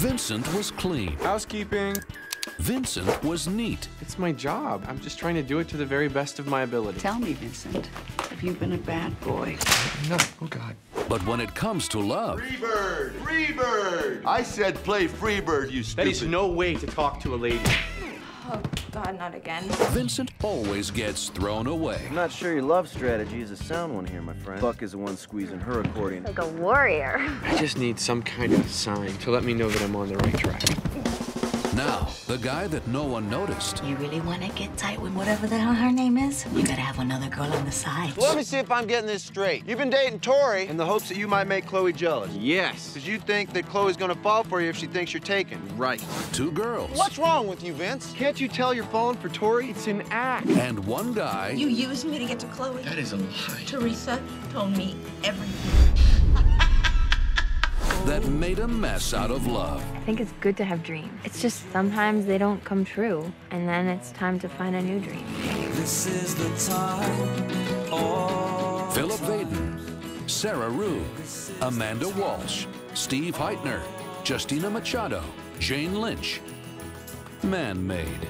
Vincent was clean. Housekeeping. Vincent was neat. It's my job. I'm just trying to do it to the very best of my ability. Tell me, Vincent, have you been a bad boy? No. Oh, God. But when it comes to love, Freebird! Freebird! I said play Freebird, you stupid. That is no way to talk to a lady. Oh, God, not again. Vincent always gets thrown away. I'm not sure your love strategy is a sound one here, my friend. Buck is the one squeezing her accordion. Like a warrior. I just need some kind of sign to let me know that I'm on the right track. Now, the guy that no one noticed You really want to get tight with whatever the hell her name is? You gotta have another girl on the side. Let me see if I'm getting this straight. You've been dating Tori in the hopes that you might make Chloe jealous. Yes. Because you think that Chloe's gonna fall for you if she thinks you're taken. Right. two girls What's wrong with you, Vince? Can't you tell you're falling for Tori? It's an act. and one guy You used me to get to Chloe. That is a lie. Teresa told me everything. that made a mess out of love. I think it's good to have dreams. It's just sometimes they don't come true, and then it's time to find a new dream. This is the time. All Philip Vaden, Sarah Rue, Amanda Walsh, Steve Hytner, Justina Machado, Jane Lynch. ManMaid.